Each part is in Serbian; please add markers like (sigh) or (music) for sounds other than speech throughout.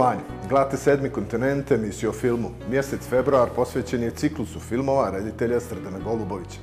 Poštovanje. Gledate sedmi kontinent, emisiju o filmu. Mjesec februar posvećen je ciklusu filmova reditelja Srdana Golubovića.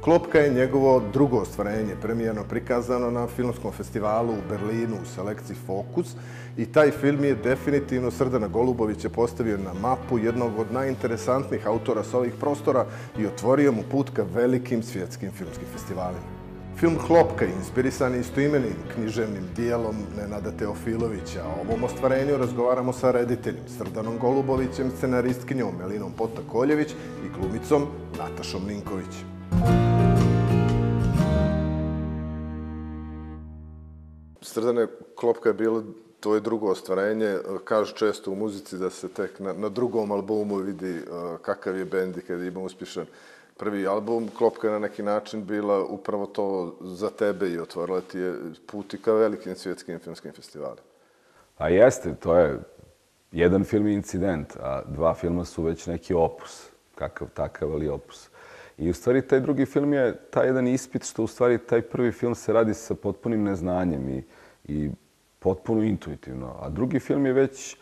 Klopka je njegovo drugo ostvarenje, premijerno prikazano na filmskom festivalu u Berlinu u selekciji Fokus i taj film je definitivno Srdana Golubovića postavio na mapu jednog od najinteresantnijih autora s ovih prostora i otvorio mu put ka velikim svjetskim filmskim festivalima. Film Hlopka je inspirisan istoimenim književnim dijelom Nenada Teofilovića. O ovom ostvarenju razgovaramo sa rediteljem Srdanom Golubovićem, scenaristkinjom Melinom Potakoljević i glumicom Natašom Ninković. Srdane, Klopka je bilo tvoje drugo ostvarenje. Kažu često u muzici da se tek na, na drugom albumu vidi uh, kakav je bend i kada ima uspješan prvi album. Klopka je na neki način bila upravo to za tebe i otvorila ti je put i ka velikim svjetskim filmskim festivalima. A jeste, to je jedan film incident, a dva filma su već neki opus, kakav takav, ali opus. I u stvari taj drugi film je taj jedan ispit što u stvari taj prvi film se radi sa potpunim neznanjem i, i potpuno intuitivno. A drugi film je već e,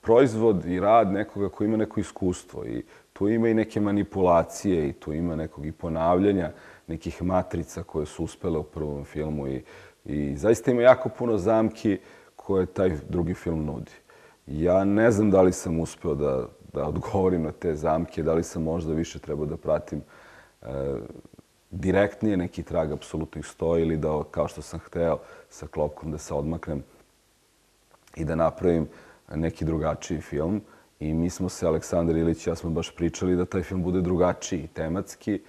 proizvod i rad nekoga koji ima neko iskustvo. I tu ima i neke manipulacije i tu ima nekog i ponavljanja nekih matrica koje su uspele u prvom filmu. I, i zaista ima jako puno zamki koje taj drugi film nudi. Ja ne znam da li sam uspeo da, da odgovorim na te zamke, da li sam možda više trebao da pratim e, direktnije neki trag apsolutno ih stoji ili da, kao što sam hteo, sa klopkom da se odmaknem i da napravim neki drugačiji film. I mi smo se, Aleksandar Ilić i ja smo baš pričali da taj film bude drugačiji, tematski.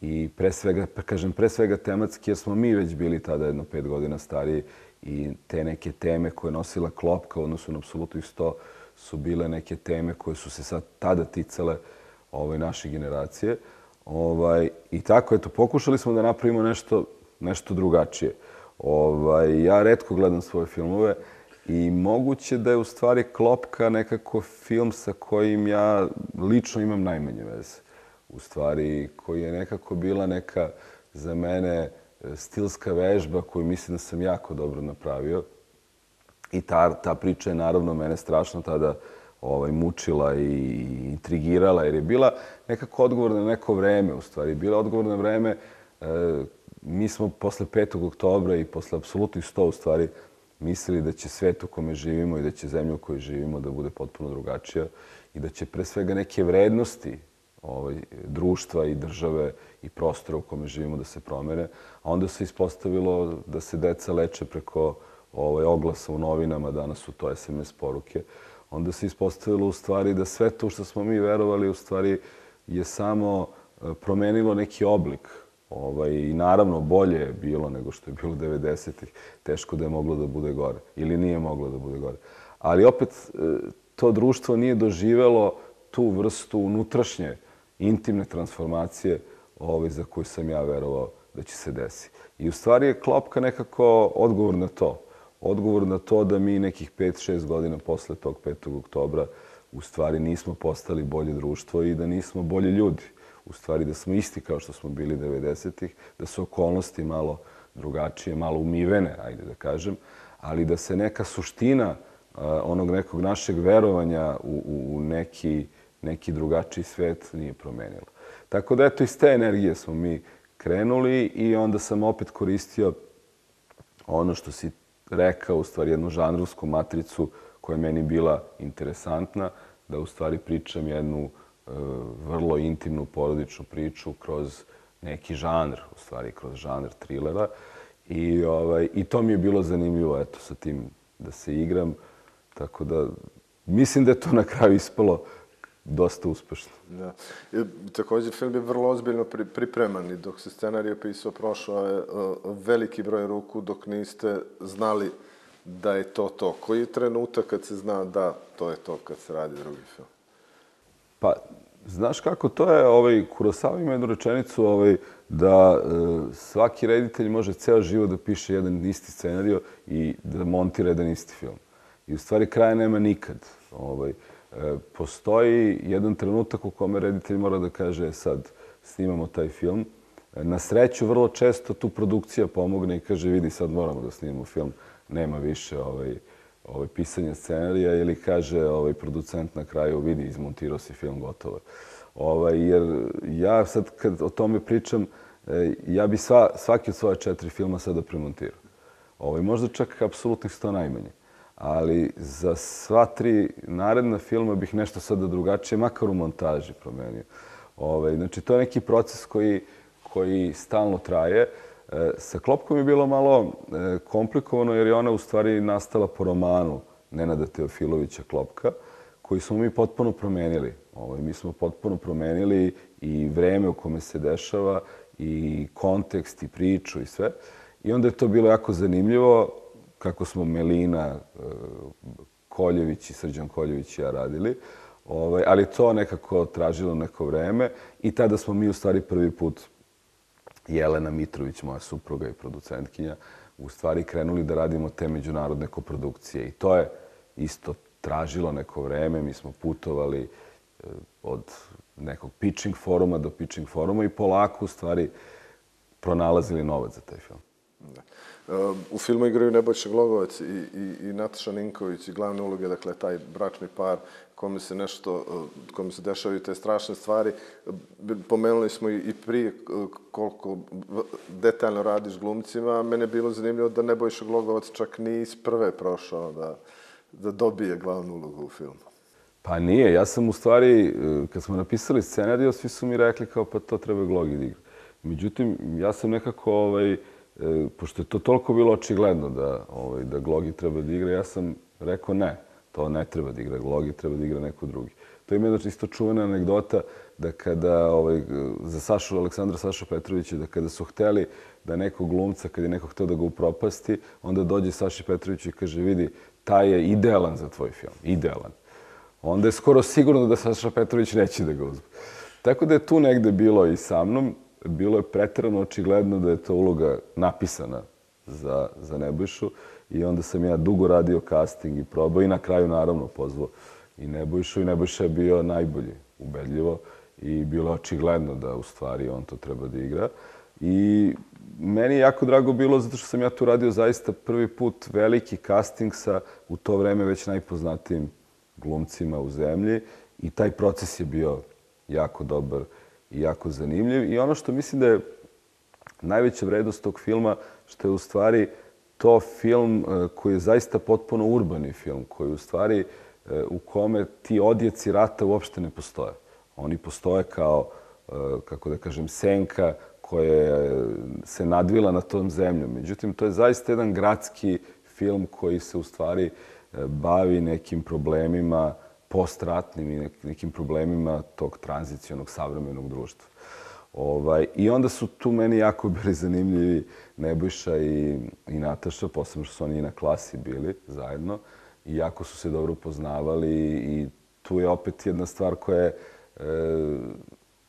I pre svega, pa kažem, pre svega tematski, jer smo mi već bili tada jedno pet godina stariji i te neke teme koje nosila klopka, odnosno na apsolutno sto, su bile neke teme koje su se sad tada ticale ove naše generacije. Ovaj, I tako, eto, pokušali smo da napravimo nešto, nešto drugačije. Ovaj, ja redko gledam svoje filmove i moguće da je u stvari Klopka nekako film sa kojim ja lično imam najmanje veze. U stvari, koji je nekako bila neka za mene e, stilska vežba koju mislim da sam jako dobro napravio. I ta, ta priča je naravno mene strašno tada ovaj, mučila i intrigirala, jer je bila nekako odgovorna na neko vreme, u stvari. Bila odgovorna na vreme, e, mi smo posle 5. oktobra i posle apsolutnih 100 u stvari mislili da će svet u kome živimo i da će zemlja u kojoj živimo da bude potpuno drugačija i da će pre svega neke vrednosti ovaj, društva i države i prostora u kome živimo da se promene. A onda se ispostavilo da se deca leče preko ovaj, oglasa u novinama, danas su to SMS poruke onda se ispostavilo u stvari da sve to što smo mi verovali u stvari je samo e, promenilo neki oblik. Ovaj, I naravno bolje je bilo nego što je bilo 90-ih. Teško da je moglo da bude gore. Ili nije moglo da bude gore. Ali opet e, to društvo nije doživelo tu vrstu unutrašnje intimne transformacije ovaj, za koju sam ja verovao da će se desi. I u stvari je Klopka nekako odgovor na to odgovor na to da mi nekih 5-6 godina posle tog 5. oktobra u stvari nismo postali bolje društvo i da nismo bolji ljudi. U stvari da smo isti kao što smo bili 90-ih, da su okolnosti malo drugačije, malo umivene, ajde da kažem, ali da se neka suština onog nekog našeg verovanja u, u, u neki, neki drugačiji svet nije promenila. Tako da, eto, iz te energije smo mi krenuli i onda sam opet koristio ono što si rekao u stvari jednu žanrovsku matricu koja je meni bila interesantna, da u stvari pričam jednu e, vrlo intimnu porodičnu priču kroz neki žanr, u stvari kroz žanr trilera. I, ovaj, I to mi je bilo zanimljivo, eto, sa tim da se igram. Tako da, mislim da je to na kraju ispalo dosta uspešno. Da. I, također, film je vrlo ozbiljno pri, pripreman i dok se scenarij opisao, prošao je uh, veliki broj ruku dok niste znali da je to to. Koji je trenutak kad se zna da to je to kad se radi drugi film? Pa, znaš kako, to je, ovaj, Kurosawa ima jednu rečenicu ovaj, da uh, svaki reditelj može ceo život da piše jedan isti scenario i da montira jedan isti film. I u stvari kraja nema nikad. Ovaj, E, postoji jedan trenutak u kome reditelj mora da kaže sad snimamo taj film. E, na sreću, vrlo često tu produkcija pomogne i kaže vidi sad moramo da snimamo film, nema više ovaj, ovaj, pisanje scenarija ili kaže ovaj, producent na kraju vidi, izmontirao si film, gotovo. Ovaj, jer ja sad kad o tome pričam, e, ja bi sva, svaki od svoje četiri filma sada premontirao. Ovaj, možda čak apsolutnih sto najmanje. Ali za sva tri naredna filma bih nešto sada drugačije, makar u montaži promenio. Ovaj, znači, to je neki proces koji, koji stalno traje. E, sa Klopkom je bilo malo e, komplikovano jer je ona u stvari nastala po romanu Nenada Teofilovića Klopka, koji smo mi potpuno promenili. Ovaj, mi smo potpuno promenili i vreme u kome se dešava i kontekst i priču i sve. I onda je to bilo jako zanimljivo kako smo Melina e, Koljević i Srđan Koljević i ja radili. Ovaj, ali to nekako tražilo neko vreme i tada smo mi u stvari prvi put Jelena Mitrović, moja supruga i producentkinja, u stvari krenuli da radimo te međunarodne koprodukcije. I to je isto tražilo neko vreme. Mi smo putovali e, od nekog pitching foruma do pitching foruma i polako u stvari pronalazili novac za taj film. Da. U filmu igraju Nebojša Glogovac i, i, i Nataša Ninković i glavne uloge, dakle, taj bračni par kome se nešto, kome se dešavaju te strašne stvari. Pomenuli smo i prije koliko detaljno radiš glumcima. Mene je bilo zanimljivo da Nebojša Glogovac čak ni iz prve prošao da, da dobije glavnu ulogu u filmu. Pa nije, ja sam u stvari, kad smo napisali scenariju, svi su mi rekli kao pa to treba Glogi da igra. Međutim, ja sam nekako, ovaj, e, pošto je to toliko bilo očigledno da, ovaj, da Glogi treba da igra, ja sam rekao ne, to ne treba da igra Glogi, treba da igra neko drugi. To ima jedna isto čuvena anegdota da kada, ovaj, za Sašu, Aleksandra Saša Petrovića, da kada su hteli da nekog glumca, kad je neko hteo da ga upropasti, onda dođe Saši Petrović i kaže, vidi, taj je idealan za tvoj film, idealan. Onda je skoro sigurno da Saša Petrović neće da ga uzme. Tako da je tu negde bilo i sa mnom, bilo je pretrano očigledno da je to uloga napisana za, za Nebojšu i onda sam ja dugo radio casting i probao i na kraju naravno pozvao i Nebojšu i Nebojša je bio najbolji, ubedljivo i bilo je očigledno da u stvari on to treba da igra. I meni je jako drago bilo zato što sam ja tu radio zaista prvi put veliki casting sa u to vreme već najpoznatijim glumcima u zemlji i taj proces je bio jako dobar jako zanimljiv. I ono što mislim da je najveća vrednost tog filma, što je u stvari to film e, koji je zaista potpuno urbani film, koji u stvari e, u kome ti odjeci rata uopšte ne postoje. Oni postoje kao, e, kako da kažem, senka koja se nadvila na tom zemljom. Međutim, to je zaista jedan gradski film koji se u stvari bavi nekim problemima postratnim i nekim problemima tog tranzicijonog savremenog društva. Ovaj, I onda su tu meni jako (laughs) bili zanimljivi Nebojša i, i Nataša, posebno što su oni i na klasi bili zajedno. I jako su se dobro poznavali i tu je opet jedna stvar koja je e,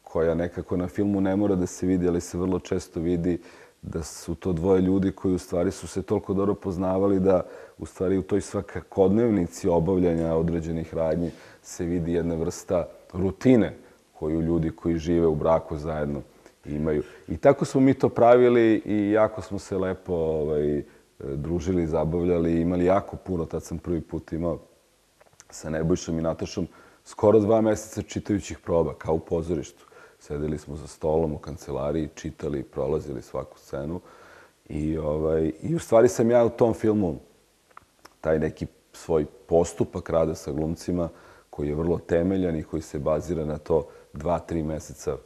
koja nekako na filmu ne mora da se vidi, ali se vrlo često vidi da su to dvoje ljudi koji u stvari su se toliko dobro poznavali da u stvari u toj svakodnevnici obavljanja određenih radnji se vidi jedna vrsta rutine koju ljudi koji žive u braku zajedno imaju. I tako smo mi to pravili i jako smo se lepo ovaj, družili, zabavljali, imali jako puno, tad sam prvi put imao sa Nebojšom i Natašom skoro dva meseca čitajućih proba, kao u pozorištu. Sedeli smo za stolom u kancelariji, čitali, prolazili svaku scenu. I, ovaj, I u stvari sam ja u tom filmu taj neki svoj postupak rada sa glumcima koji je vrlo temeljan i koji se bazira na to dva, tri meseca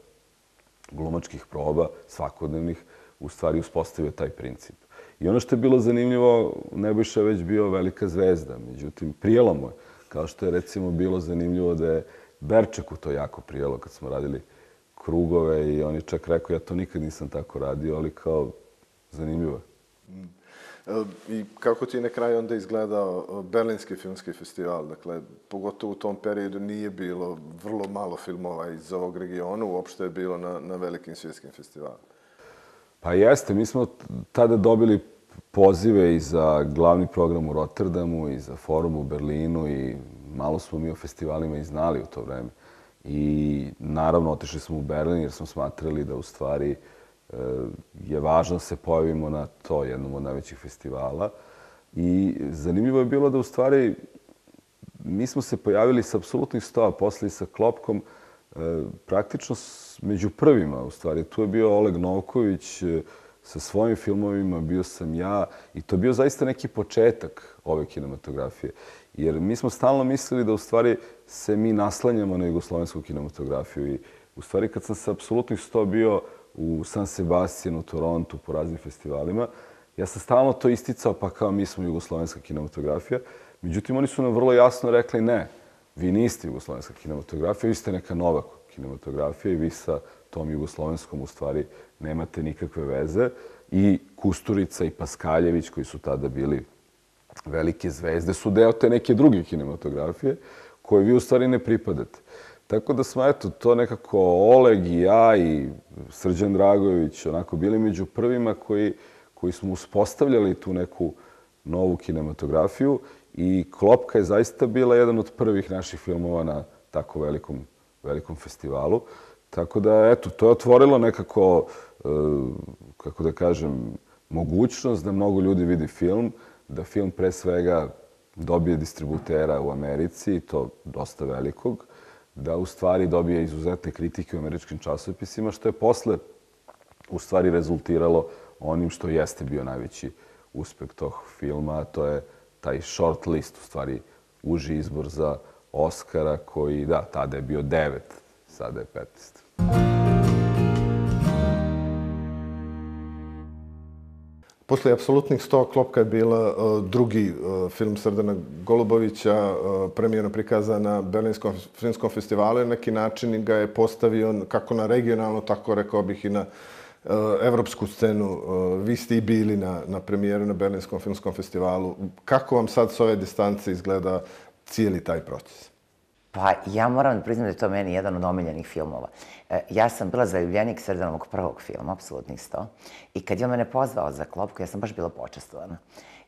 glumačkih proba svakodnevnih, u stvari uspostavio taj princip. I ono što je bilo zanimljivo, Nebojša je već bio velika zvezda, međutim, prijelo mu je. Kao što je recimo bilo zanimljivo da je Berčeku to jako prijelo kad smo radili krugove i on je čak rekao, ja to nikad nisam tako radio, ali kao zanimljivo je. Mm. E, I kako ti je na kraju onda izgledao Berlinski filmski festival? Dakle, pogotovo u tom periodu nije bilo vrlo malo filmova iz ovog regiona, uopšte je bilo na, na velikim svjetskim festivalima. Pa jeste, mi smo tada dobili pozive i za glavni program u Rotterdamu i za forum u Berlinu i malo smo mi o festivalima i znali u to vreme. I naravno otišli smo u Berlin jer smo smatrali da u stvari e, je važno da se pojavimo na to jednom od najvećih festivala. I zanimljivo je bilo da u stvari mi smo se pojavili sa apsolutnih sto, a posle i sa Klopkom, e, praktično među prvima, u stvari. Tu je bio Oleg Novković e, sa svojim filmovima, bio sam ja i to je bio zaista neki početak ove kinematografije. Jer mi smo stalno mislili da u stvari se mi naslanjamo na jugoslovensku kinematografiju i u stvari kad sam sa apsolutnih sto bio u San Sebastianu, Torontu, po raznim festivalima, ja sam stalno to isticao, pa kao mi smo jugoslovenska kinematografija. Međutim, oni su nam vrlo jasno rekli ne, vi niste jugoslovenska kinematografija, vi ste neka nova kinematografija i vi sa tom jugoslovenskom u stvari nemate nikakve veze. I Kusturica i Paskaljević, koji su tada bili velike zvezde, su deo te neke druge kinematografije koje vi u stvari ne pripadate. Tako da smo, eto, to nekako Oleg i ja i Srđan Dragović onako bili među prvima koji, koji smo uspostavljali tu neku novu kinematografiju i Klopka je zaista bila jedan od prvih naših filmova na tako velikom, velikom festivalu. Tako da, eto, to je otvorilo nekako, e, kako da kažem, mogućnost da mnogo ljudi vidi film, da film pre svega dobije distributera u Americi, to dosta velikog, da u stvari dobije izuzetne kritike u američkim časopisima, što je posle u stvari rezultiralo onim što jeste bio najveći uspeh tog filma, a to je taj short list, u stvari uži izbor za Oscara, koji, da, tada je bio devet, sada je 15. Posle apsolutnih 100 klopka je bila uh, drugi uh, film Srdana Golubovića, uh, premijerno prikazan na Berlinskom filmskom festivalu i neki način ga je postavio kako na regionalno, tako rekao bih i na uh, evropsku scenu. Uh, vi ste i bili na, na premijeru na Berlinskom filmskom festivalu. Kako vam sad s ove distance izgleda cijeli taj proces? Pa ja moram da priznam da je to meni jedan od omiljenih filmova. E, ja sam bila zaljubljenik Srdanovog prvog filma, Apsolutnih 100, i kad je on mene pozvao za klopku, ja sam baš bila počestovana.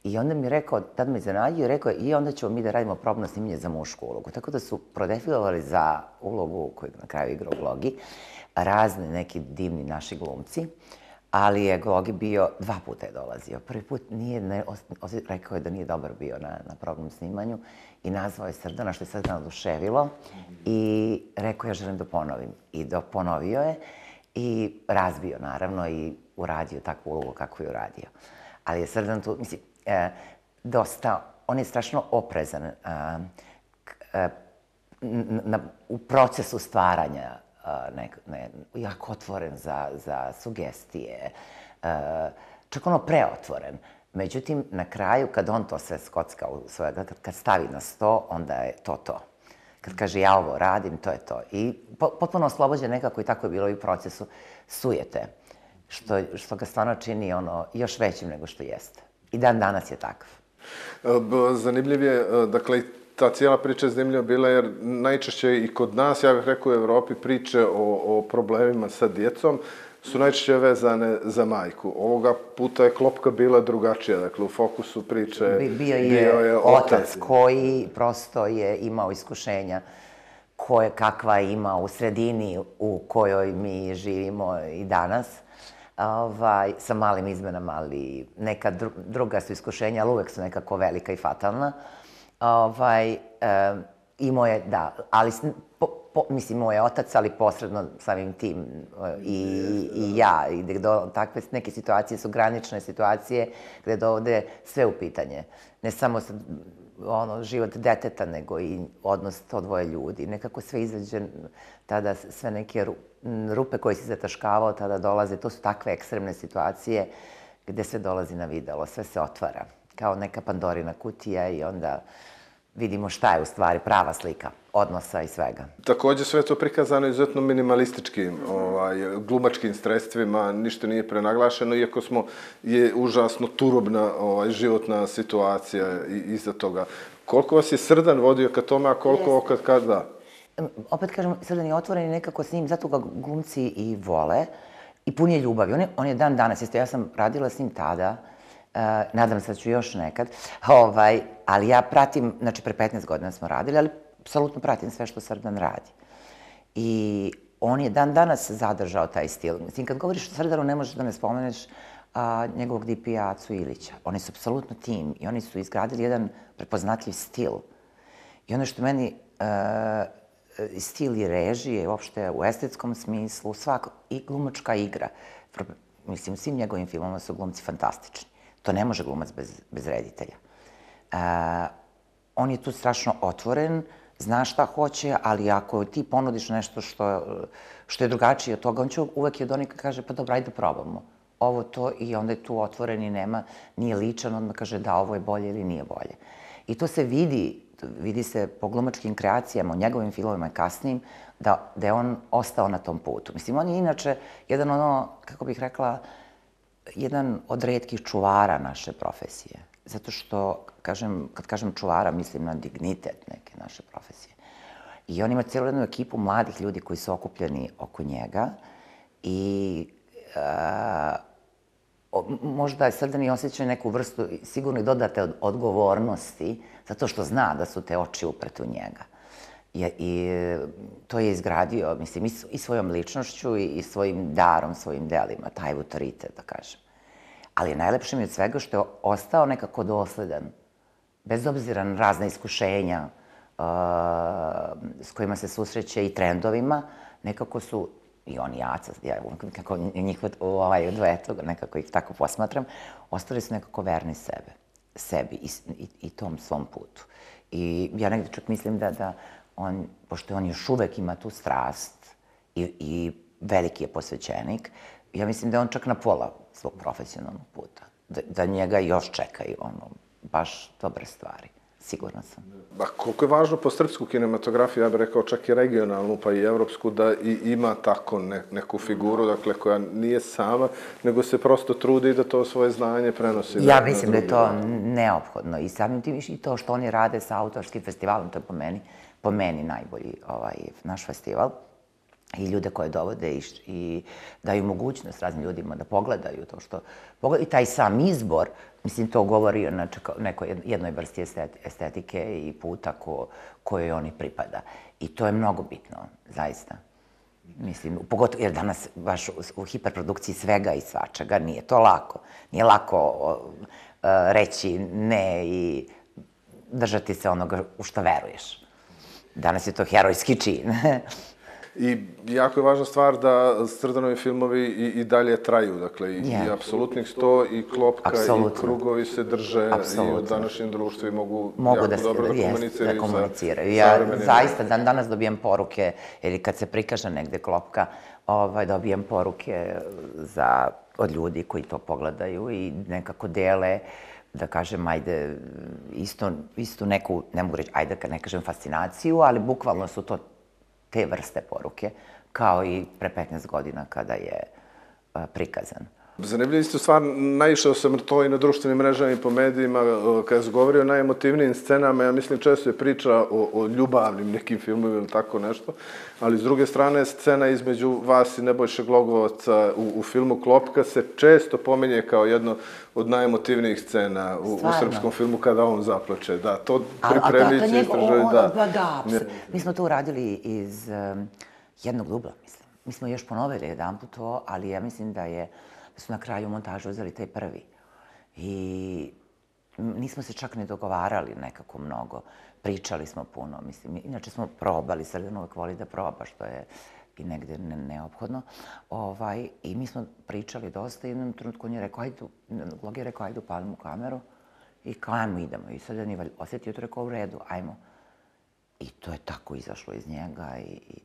I onda mi je rekao, tad me iznenadio i rekao je, i onda ćemo mi da radimo probno snimanje za mušku ulogu. Tako da su prodefilovali za ulogu koju na kraju igrao Glogi, razni neki divni naši glumci ali je Glogi bio, dva puta je dolazio. Prvi put nije, ne, os, rekao je da nije dobar bio na, na probnom snimanju i nazvao je Srdana, što je Srdana oduševilo i rekao ja želim da ponovim. I da ponovio je i razbio naravno i uradio takvu ulogu kako je uradio. Ali je Srdan tu, mislim, e, dosta, on je strašno oprezan a, a, na, u procesu stvaranja ne, ne, jako otvoren za, za sugestije, čak ono preotvoren. Međutim, na kraju, kad on to sve skocka u svoje, kad, kad stavi na sto, onda je to to. Kad kaže ja ovo radim, to je to. I potpuno oslobođen nekako i tako je bilo i u procesu sujete, što, što ga stvarno čini ono još većim nego što jeste. I dan danas je takav. Zanimljiv je, dakle, ta cijela priča je zanimljiva bila jer najčešće i kod nas, ja bih rekao u Evropi, priče o, o problemima sa djecom su najčešće vezane za majku. Ovoga puta je klopka bila drugačija, dakle u fokusu priče Bi, bio je, bio je otac. otac koji prosto je imao iskušenja koje kakva ima u sredini u kojoj mi živimo i danas ovaj, sa malim izmenama, ali neka druga su iskušenja, ali uvek su nekako velika i fatalna. Uh, Ovaj, e, imao je, da, ali po, po, mislim, moj otac, ali posredno samim tim e, i, i ja. I gde do, takve neke situacije su granične situacije gde dovode sve u pitanje. Ne samo sa, ono, život deteta, nego i odnos to dvoje ljudi. Nekako sve izađe, tada sve neke rupe koje si zataškavao, tada dolaze. To su takve ekstremne situacije gde sve dolazi na videlo, sve se otvara. Kao neka Pandorina kutija i onda vidimo šta je u stvari prava slika odnosa i svega. Takođe sve to prikazano izuzetno minimalističkim ovaj, glumačkim sredstvima, ništa nije prenaglašeno, iako smo, je užasno turobna ovaj, životna situacija iza toga. Koliko vas je Srdan vodio ka tome, a koliko kad kad da? Opet kažem, Srdan je otvoren i nekako s njim, zato ga glumci i vole i pun je ljubavi. On je, on je dan danas, jeste, ja sam radila s njim tada, Uh, nadam se da ću još nekad. Ovaj, ali ja pratim, znači pre 15 godina smo radili, ali apsolutno pratim sve što Srdan radi. I on je dan danas zadržao taj stil. Mislim, kad govoriš o Srdanu, ne možeš da ne spomeneš a, njegovog DP-a Acu Ilića. Oni su apsolutno tim i oni su izgradili jedan prepoznatljiv stil. I ono što meni e, stil i režije, uopšte u estetskom smislu, svako, i glumačka igra. Mislim, svim njegovim filmama su glumci fantastični. To ne može glumac bez, bez reditelja. E, on je tu strašno otvoren, zna šta hoće, ali ako ti ponudiš nešto što, što je drugačije od toga, on će uvek i od kaže, pa dobro, ajde probamo ovo, to, i onda je tu otvoren i nema, nije ličan, odmah kaže da ovo je bolje ili nije bolje. I to se vidi, vidi se po glumačkim kreacijama, u njegovim filmovima kasnijim, da, da je on ostao na tom putu. Mislim, on je inače jedan ono, kako bih rekla, jedan od redkih čuvara naše profesije. Zato što, kažem, kad kažem čuvara, mislim na dignitet neke naše profesije. I on ima cijelu jednu ekipu mladih ljudi koji su okupljeni oko njega i uh, možda je Srdani osjećaju neku vrstu sigurno i dodate od odgovornosti, zato što zna da su te oči uprete u njega. I, i to je izgradio, mislim, i, svojom ličnošću i, i svojim darom, svojim delima, taj autoritet, da kažem. Ali najlepše mi od svega što je ostao nekako dosledan, bez obzira na razne iskušenja uh, s kojima se susreće i trendovima, nekako su i on i Aca, ja kako njih ovaj, duetu, nekako ih tako posmatram, ostali su nekako verni sebe, sebi i, i, i tom svom putu. I ja negde čak mislim da, da on, pošto on još uvek ima tu strast i, i veliki je posvećenik, ja mislim da je on čak na pola svog profesionalnog puta. Da, da njega još čekaju ono, baš dobre stvari sigurno sam. Ba, koliko je važno po srpsku kinematografiju, ja bih rekao čak i regionalnu, pa i evropsku, da i ima tako ne, neku figuru, dakle, koja nije sama, nego se prosto trudi da to svoje znanje prenosi. Ja na, mislim da je to neophodno i samim tim i to što oni rade sa autorskim festivalom, to je po meni, po meni najbolji ovaj, naš festival i ljude koje dovode i, i daju mogućnost raznim ljudima da pogledaju to što... I taj sam izbor, mislim, to govori o nekoj jednoj vrsti estetike i puta ko, kojoj oni pripada. I to je mnogo bitno, zaista. Mislim, pogotovo, jer danas baš u, u hiperprodukciji svega i svačega nije to lako. Nije lako o, o, reći ne i držati se onoga u što veruješ. Danas je to herojski čin. I jako je važna stvar da Srdanovi filmovi i, i dalje traju, dakle, i, yeah. i Apsolutnih sto, i Klopka, Absolutno. i Krugovi se drže Absolutno. i u današnjem društvu i mogu, mogu jako da dobro da komuniciraju. Da komuniciraju. Ja zaista dan danas dobijem poruke, ili kad se prikaže negde Klopka, ovaj, dobijem poruke za, od ljudi koji to pogledaju i nekako dele da kažem, ajde, isto, isto neku, ne mogu reći, ajde, ne kažem fascinaciju, ali bukvalno su to te vrste poruke, kao i pre 15 godina kada je prikazan. Zanimljivo isto stvar, naišao sam to i na društvenim mrežama i po medijima, kada se govori o najemotivnijim scenama, ja mislim često je priča o, o ljubavnim nekim filmovima ili tako nešto, ali s druge strane scena između vas i Nebojše Glogovaca u, u filmu Klopka se često pomenje kao jedno od najemotivnijih scena u, u srpskom filmu kada on zaplače. Da, to pripremići istražaju, da. Da, da, mi smo to uradili iz um, jednog dubla, mislim. Mi smo još ponovili jedan put to, ali ja mislim da je da su na kraju montažu uzeli taj prvi. I nismo se čak ne dogovarali nekako mnogo. Pričali smo puno, mislim. Inače smo probali, Srdan uvek voli da proba, što je i negde ne, neophodno. Ovaj, I mi smo pričali dosta i u jednom trenutku on je rekao, ajde, Glog je rekao, ajde upalimo kameru i kao, ajmo, idemo. I sad je osjetio to rekao, u redu, ajmo. I to je tako izašlo iz njega i, i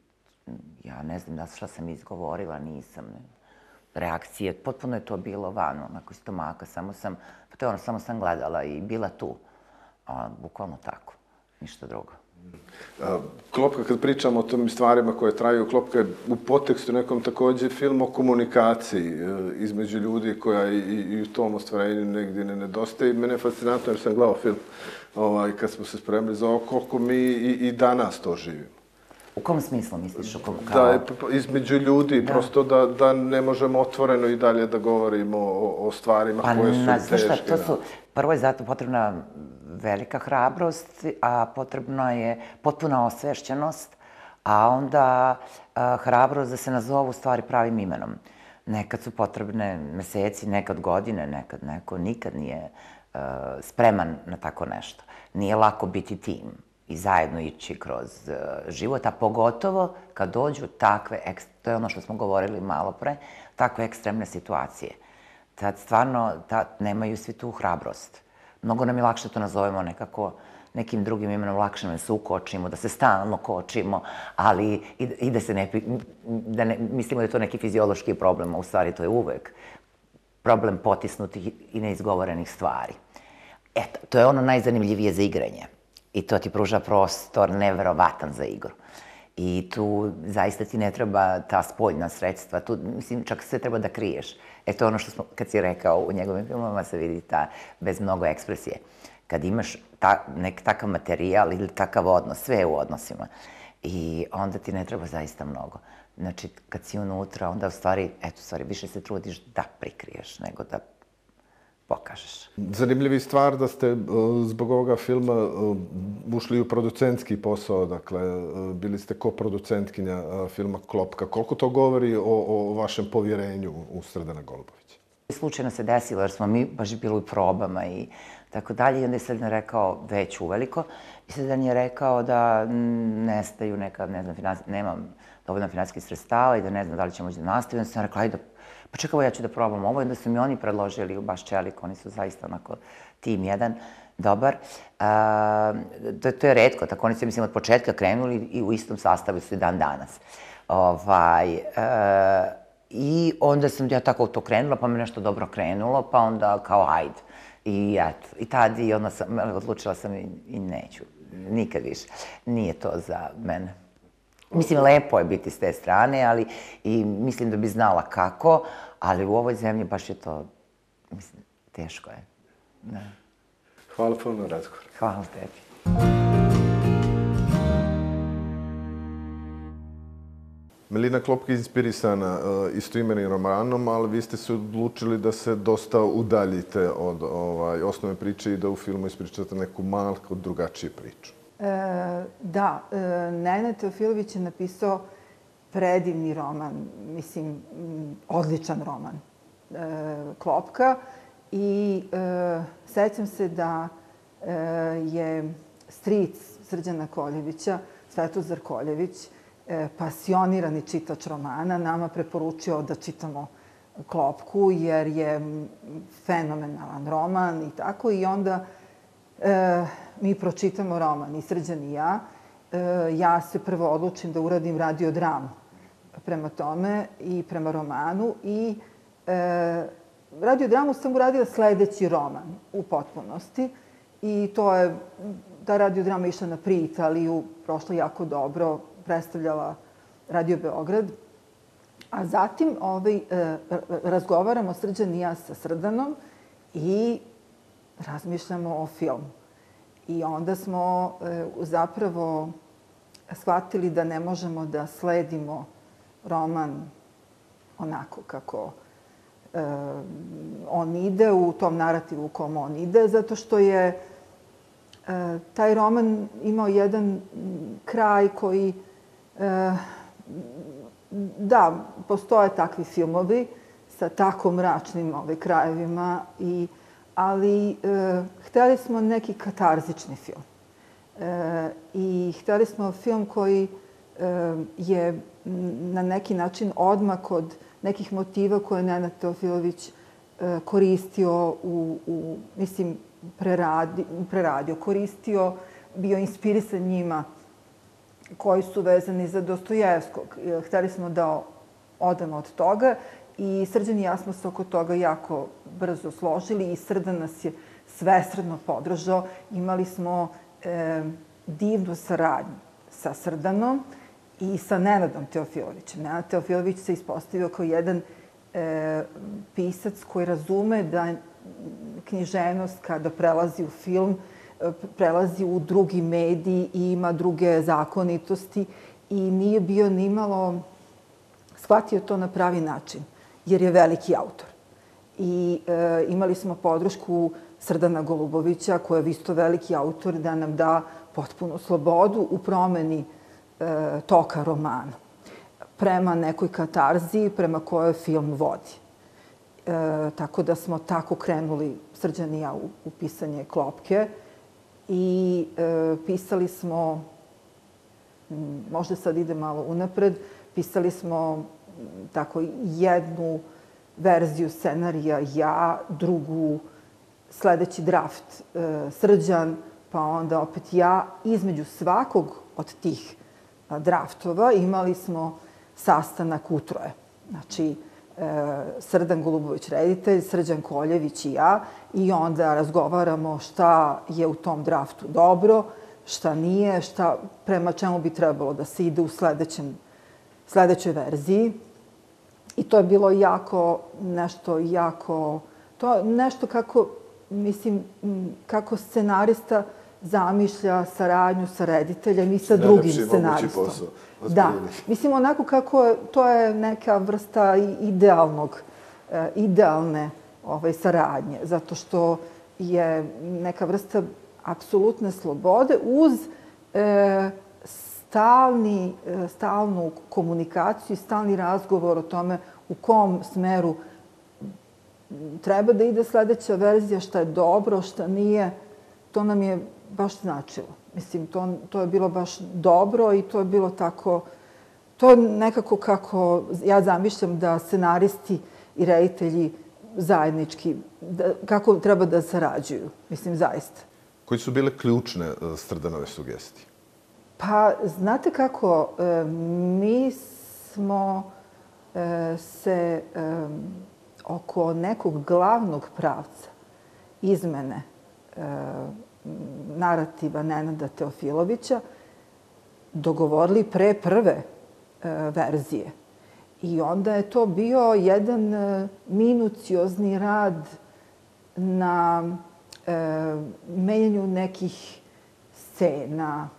ja ne znam da šta sam izgovorila, nisam. Ne reakcije. Potpuno je to bilo van, onako iz stomaka. Samo sam, pa to je ono, samo sam gledala i bila tu. A, bukvalno tako. Ništa drugo. Klopka, kad pričamo o tom stvarima koje traju, Klopka je u potekstu nekom takođe film o komunikaciji e, između ljudi koja i, i u tom ostvarenju negdje ne nedostaje. Mene je fascinantno jer sam gledao film ovaj, kad smo se spremili za ovo, koliko mi i, i danas to živimo. U kom smislu misliš? Kom, kao... Da, između ljudi, da. prosto da, da ne možemo otvoreno i dalje da govorimo o, o stvarima pa, koje su na, teške. Šta, to su, prvo je zato potrebna velika hrabrost, a potrebna je potpuna osvešćenost, a onda a, hrabrost da se nazovu stvari pravim imenom. Nekad su potrebne meseci, nekad godine, nekad neko nikad nije uh, spreman na tako nešto. Nije lako biti tim i zajedno ići kroz uh, život, a pogotovo kad dođu takve, to je ono što smo govorili malo pre, takve ekstremne situacije. Tad stvarno tad nemaju svi tu hrabrost. Mnogo nam je lakše to nazovemo nekako nekim drugim imenom lakše nam se ukočimo, da se stalno kočimo, ali i, i da se ne, da ne, mislimo da je to neki fiziološki problem, a u stvari to je uvek problem potisnutih i neizgovorenih stvari. Eto, to je ono najzanimljivije za igranje. I to ti pruža prostor neverovatan za igru. I tu zaista ti ne treba ta spoljna sredstva, tu, mislim, čak sve treba da kriješ. E to ono što smo, kad si rekao, u njegovim filmovima se vidi ta, bez mnogo ekspresije. Kad imaš ta, nek takav materijal ili takav odnos, sve je u odnosima. I onda ti ne treba zaista mnogo. Znači, kad si unutra, onda u stvari, eto, u stvari, više se trudiš da prikriješ nego da pokažeš. Zanimljivi stvar da ste uh, zbog ovoga filma uh, ušli u producentski posao, dakle, uh, bili ste ko-producentkinja filma Klopka. Koliko to govori o, o vašem povjerenju u Srdana Golubovića? Slučajno se desilo, jer smo mi baš bili u probama i tako dalje. I onda je Srdan rekao već uveliko. I Srdan je rekao da nestaju neka, ne znam, financi, nemam dovoljno financijskih sredstava i da ne znam da li ćemo da nastaviti. Onda sam rekao, ajde, pa čekaj, ja ću da probam ovo. I onda su mi oni predložili, baš Čelik, oni su zaista onako tim jedan, dobar. Uh, to, to je redko, tako oni su, mislim, od početka krenuli i u istom sastavu su i dan danas. Ovaj, uh, I onda sam ja tako to krenula, pa me nešto dobro krenulo, pa onda kao ajde. I eto, i tad i onda sam, odlučila sam i, i neću, nikad više. Nije to za mene. Mislim, lepo je biti s te strane, ali i mislim da bi znala kako, ali u ovoj zemlji baš je to, mislim, teško je. Da. Hvala puno razgovor. Hvala tebi. Melina Klopka je inspirisana uh, istoimenim romanom, ali vi ste se odlučili da se dosta udaljite od ovaj, osnove priče i da u filmu ispričate neku malko drugačiju priču. E, da, e, Nenad Teofilović je napisao predivni roman, mislim, odličan roman, e, Klopka. I e, sećam se da e, je stric Srđana Koljevića, Svetozar Koljević, e, pasionirani čitač romana, nama preporučio da čitamo Klopku, jer je fenomenalan roman i tako. I onda e, mi pročitamo roman, i Srđan i ja. E, ja se prvo odlučim da uradim radiodramu prema tome i prema romanu i e, radiodramu sam uradila sledeći roman u potpunosti i to je, ta radiodrama išla na pri Italiju, prošla jako dobro, predstavljala Radio Beograd. A zatim ovaj, e, razgovaramo Srđan i ja sa Srdanom i razmišljamo o filmu. I onda smo e, zapravo shvatili da ne možemo da sledimo roman onako kako e, on ide, u tom narativu u kom on ide, zato što je e, taj roman imao jedan kraj koji da, postoje takvi filmovi sa tako mračnim ove, krajevima i ali e, hteli smo neki katarzični film. E, I hteli smo film koji e, je na neki način odmak od nekih motiva koje je Nenad Teofilović e, koristio u, u mislim, preradi, preradio, koristio, bio inspirisan njima koji su vezani za Dostojevskog. E, hteli smo da odemo od toga i Srđan i ja smo se oko toga jako brzo složili i Srdan nas je svesredno podržao. Imali smo e, divnu saradnju sa Srdanom i sa Nenadom Teofilovićem. Nenad Teofilović se ispostavio kao jedan e, pisac koji razume da književnost kada prelazi u film, e, prelazi u drugi mediji i ima druge zakonitosti i nije bio nimalo shvatio to na pravi način, jer je veliki autor. I e, imali smo podršku Srdana Golubovića, koja je isto veliki autor, da nam da potpunu slobodu u promeni e, toka romana. prema nekoj katarzi prema kojoj film vodi. E, tako da smo tako krenuli, Srđan i ja, u, u pisanje klopke i e, pisali smo, možda sad ide malo unapred, pisali smo tako jednu verziju scenarija ja, drugu sledeći draft e, Srđan, pa onda opet ja. Između svakog od tih draftova imali smo sastanak utroje. Znači, e, Srdan Golubović reditelj, Srđan Koljević i ja i onda razgovaramo šta je u tom draftu dobro, šta nije, šta, prema čemu bi trebalo da se ide u sledećem, sledećoj verziji. I to je bilo jako, nešto jako, to nešto kako, mislim, kako scenarista zamišlja saradnju sa rediteljem i sa drugim scenaristom. Posao, da, mislim onako kako to je neka vrsta idealnog, e, idealne ovaj, saradnje, zato što je neka vrsta apsolutne slobode uz e, stalni, e, stalnu komunikaciju i stalni razgovor o tome u kom smeru treba da ide sledeća verzija, šta je dobro, šta nije. To nam je baš značilo. Mislim, to, to je bilo baš dobro i to je bilo tako... To je nekako kako ja zamišljam da scenaristi i reditelji zajednički, da, kako treba da sarađuju. Mislim, zaista. Koji su bile ključne e, Strdanove sugestije? Pa, znate kako, e, mi smo e, se oko nekog glavnog pravca izmene narativa Nenada Teofilovića dogovorili pre prve e, verzije. I onda je to bio jedan e, minuciozni rad na e, menjanju nekih scena, e,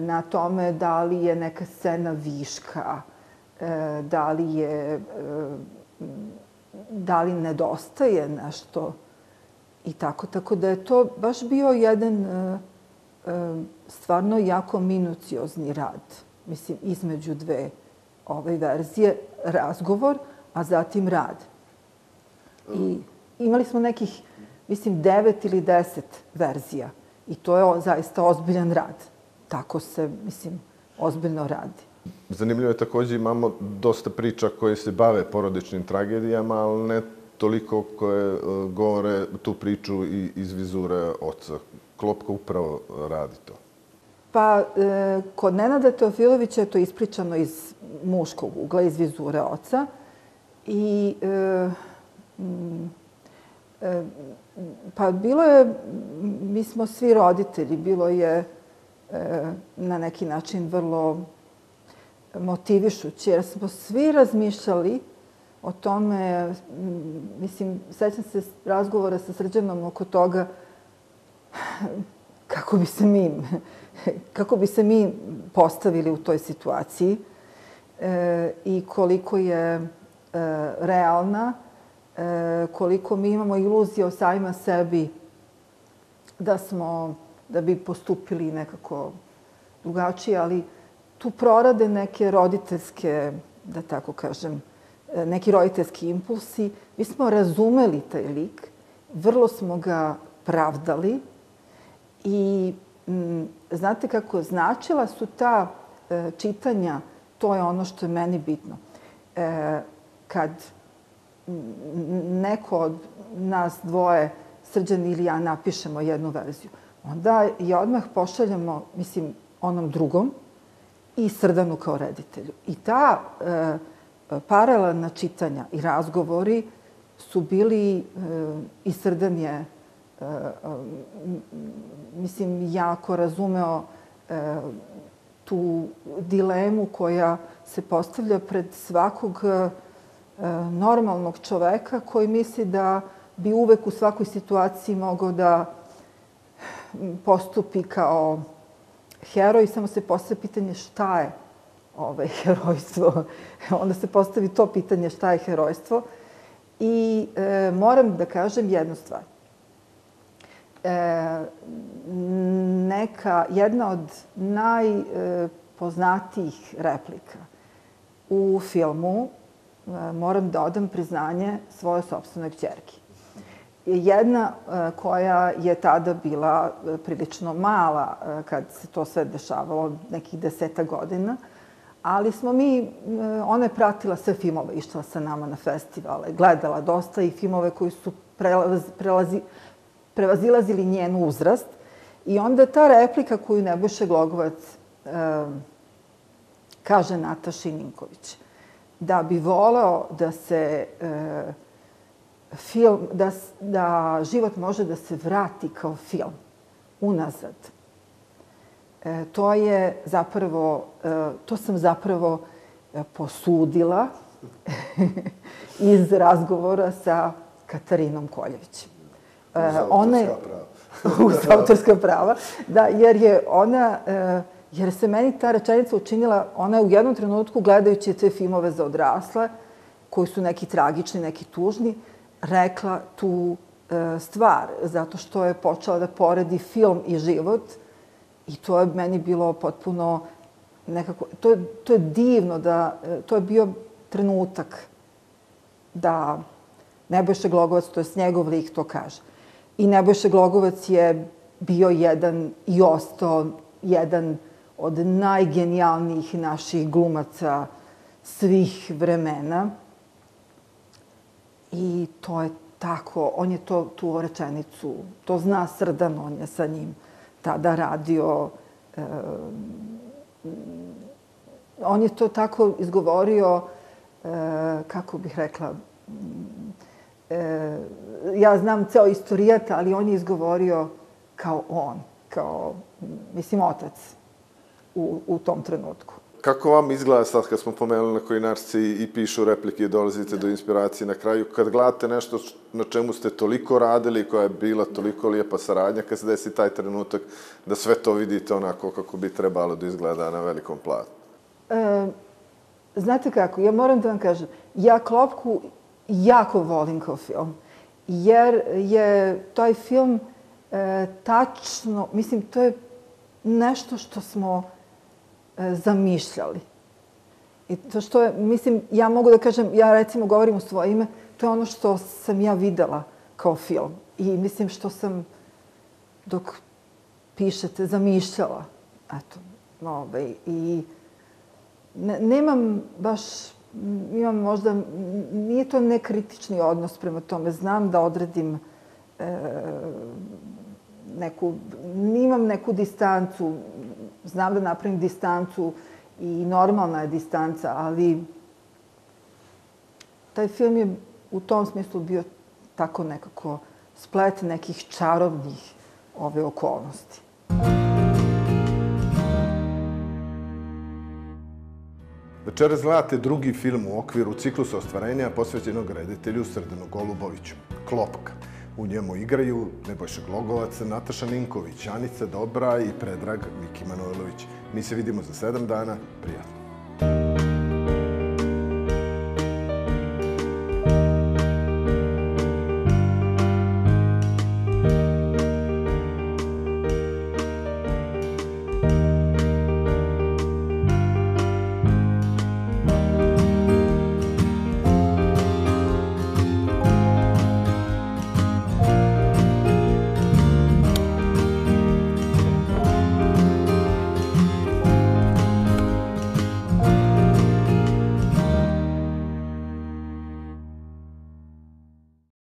na tome da li je neka scena viška, e, da li je e, da li nedostaje nešto i tako. Tako da je to baš bio jedan e, e, stvarno jako minuciozni rad. Mislim, između dve ove verzije, razgovor, a zatim rad. I imali smo nekih, mislim, devet ili deset verzija. I to je zaista ozbiljan rad. Tako se, mislim, ozbiljno radi. Zanimljivo je takođe imamo dosta priča koje se bave porodičnim tragedijama, ali ne toliko koje e, govore tu priču i iz vizure oca. Klopka upravo radi to. Pa, e, kod Nenada Teofilovića je to ispričano iz muškog ugla, iz vizure oca. I, e, m, e, pa, bilo je, mi smo svi roditelji, bilo je na neki način vrlo motivišući, jer smo svi razmišljali o tome, mislim, sećam se razgovora sa Srđanom oko toga kako bi se mi, kako bi se mi postavili u toj situaciji e, i koliko je e, realna, e, koliko mi imamo iluzije o sajima sebi da smo, da bi postupili nekako drugačije, ali tu prorade neke roditeljske, da tako kažem, neki roditeljski impulsi. Mi smo razumeli taj lik, vrlo smo ga pravdali i m, znate kako značila su ta e, čitanja, to je ono što je meni bitno. E, kad neko od nas dvoje, Srđan ili ja, napišemo jednu verziju, onda je odmah pošaljamo, mislim, onom drugom i Srdanu kao reditelju. I ta e, paralelna čitanja i razgovori su bili, e, i Srdan je, e, mislim, jako razumeo e, tu dilemu koja se postavlja pred svakog normalnog čoveka koji misli da bi uvek u svakoj situaciji mogao da postupi kao heroj, samo se postavlja pitanje šta je ovaj, herojstvo. (laughs) Onda se postavi to pitanje šta je herojstvo. I e, moram da kažem jednu stvar. E, neka, jedna od najpoznatijih replika u filmu e, moram da odam priznanje svoje sobstvenoj čerki. Jedna e, koja je tada bila e, prilično mala kad se to sve dešavalo, nekih deseta godina, ali smo mi, ona je pratila sve filmove, išla sa nama na festivale, gledala dosta i filmove koji su prelaz, prelazi, prevazilazili njen uzrast. I onda ta replika koju Nebojša Glogovac e, kaže Nataši Ninković, da bi voleo da se e, film, da, da život može da se vrati kao film unazad. E, to je zapravo, e, to sam zapravo e, posudila (laughs) iz razgovora sa Katarinom Koljević. E, ona je, (laughs) uz autorska prava, da, jer je ona, e, jer se meni ta rečenica učinila, ona je u jednom trenutku, gledajući te filmove za odrasle, koji su neki tragični, neki tužni, rekla tu e, stvar, zato što je počela da poredi film i život i to je meni bilo potpuno nekako, to je, to je divno da, e, to je bio trenutak da Nebojša Glogovac, to je njegov lik, to kaže. I Nebojša Glogovac je bio jedan i ostao jedan od najgenijalnijih naših glumaca svih vremena. I to je tako, on je to, tu rečenicu, to zna Srdan, on je sa njim tada radio. E, on je to tako izgovorio, e, kako bih rekla, e, ja znam ceo istorijat, ali on je izgovorio kao on, kao, mislim, otac u, u tom trenutku. Kako vam izgleda sad kad smo pomenuli na koji narci i pišu replike i dolazite do inspiracije na kraju, kad gledate nešto na čemu ste toliko radili, koja je bila toliko lijepa saradnja, kad se desi taj trenutak da sve to vidite onako kako bi trebalo da izgleda na velikom platu? E, znate kako, ja moram da vam kažem, ja Klopku jako volim kao film jer je taj film e, tačno, mislim, to je nešto što smo zamišljali. I to što je, mislim, ja mogu da kažem, ja recimo govorim u svoje ime, to je ono što sam ja videla kao film. I mislim što sam, dok pišete, zamišljala. Eto, ovaj, i ne, nemam baš imam možda, nije to nekritični odnos prema tome. Znam da odredim e, neku, imam neku distancu, znam da napravim distancu i normalna je distanca, ali taj film je u tom smislu bio tako nekako splet nekih čarobnih ove okolnosti. Večeras gledate drugi film u okviru ciklusa ostvarenja posvećenog reditelju Srdenu Goluboviću, Klopka. U njemu igraju Nebojša Glogovac, Nataša Ninković, Anica Dobra i Predrag Miki Manojlović. Mi se vidimo za sedam dana. Prijatno.